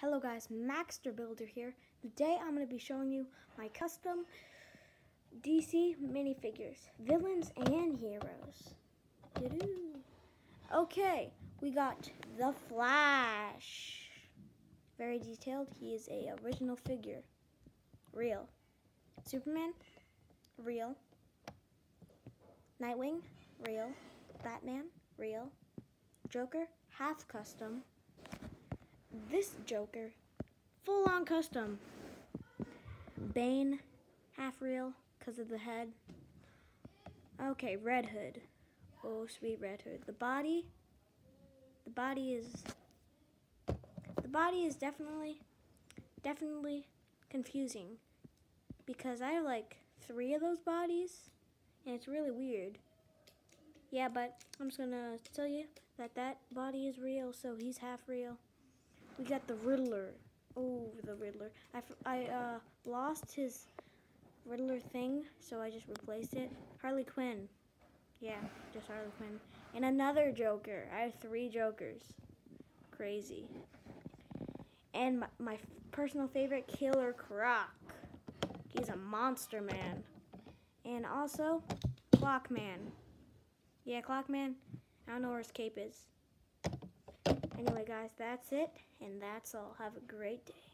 Hello guys, Maxter Builder here. Today I'm going to be showing you my custom DC minifigures, villains and heroes. Okay, we got the Flash. Very detailed. He is a original figure. Real. Superman, real. Nightwing, real. Batman, real. Joker, half custom this Joker, full on custom. Bane, half real, because of the head. Okay, Red Hood. Oh, sweet Red Hood. The body, the body is, the body is definitely, definitely confusing. Because I have like three of those bodies, and it's really weird. Yeah, but I'm just gonna tell you that that body is real, so he's half real. We got the Riddler. Oh, the Riddler. I, I uh, lost his Riddler thing, so I just replaced it. Harley Quinn. Yeah, just Harley Quinn. And another Joker. I have three Jokers. Crazy. And my, my personal favorite, Killer Croc. He's a monster man. And also, Clockman. Yeah, Clockman. I don't know where his cape is. Anyway, guys, that's it, and that's all. Have a great day.